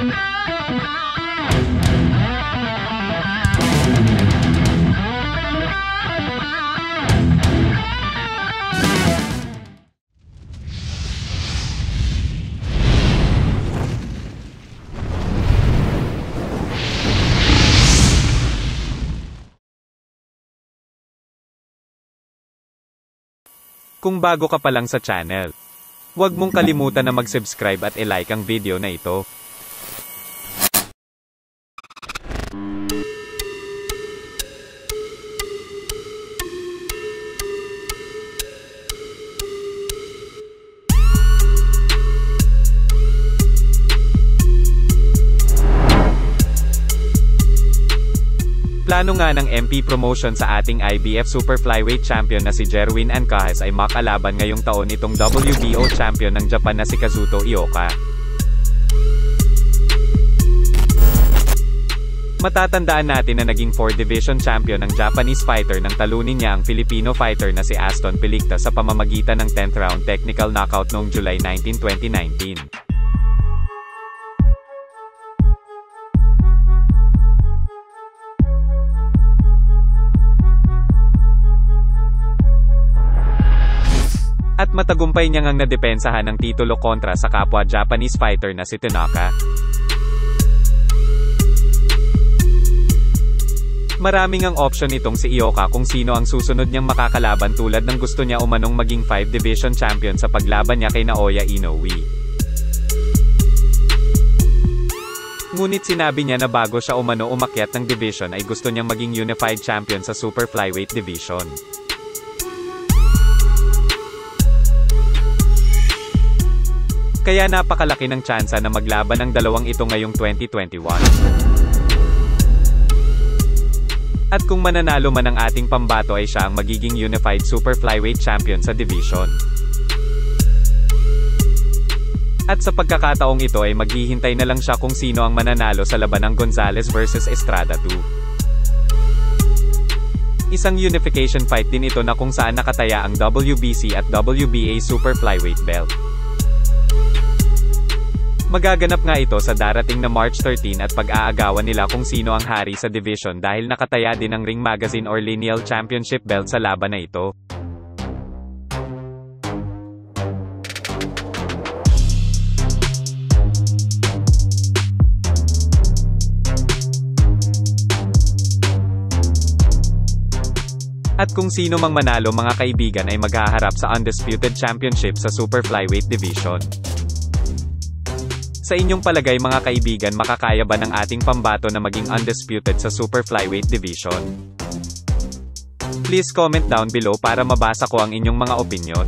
Kung bago ka pa lang sa channel, huwag mong kalimutan na mag-subscribe at i-like ang video na ito. Plano nga ng MP promotion sa ating IBF Super Flyweight Champion na si Jerwin Ancajes ay makalaban ngayong taon itong WBO Champion ng Japan na si Kazuto Ioka. Matatandaan natin na naging 4 Division Champion ng Japanese fighter nang talunin niya ang Filipino fighter na si Aston Pilicta sa pamamagitan ng 10th round technical knockout noong July 19, 2019. At matagumpay niya ngang nadepensahan ng titulo kontra sa kapwa Japanese fighter na si Tanaka. Maraming ang option itong si Ioka kung sino ang susunod niyang makakalaban tulad ng gusto niya umanong maging 5 division champion sa paglaban niya kay Naoya Inoue. Ngunit sinabi niya na bago siya umano umakyat ng division ay gusto niyang maging unified champion sa super flyweight division. Kaya napakalaki ng tsansa na maglaban ang dalawang ito ngayong 2021. At kung mananalo man ang ating pambato ay siya ang magiging Unified Super Flyweight Champion sa division. At sa pagkakataong ito ay maghihintay na lang siya kung sino ang mananalo sa laban ng Gonzales vs Estrada 2. Isang unification fight din ito na kung saan nakataya ang WBC at WBA Super Flyweight belt. Magaganap nga ito sa darating na March 13 at pag-aagawan nila kung sino ang hari sa division dahil nakataya din ang Ring Magazine or Lineal Championship belt sa laban na ito. At kung sino mang manalo mga kaibigan ay maghaharap sa Undisputed Championship sa Super Flyweight Division. Sa inyong palagay mga kaibigan makakaya ba ng ating pambato na maging undisputed sa Super Flyweight Division? Please comment down below para mabasa ko ang inyong mga opinion.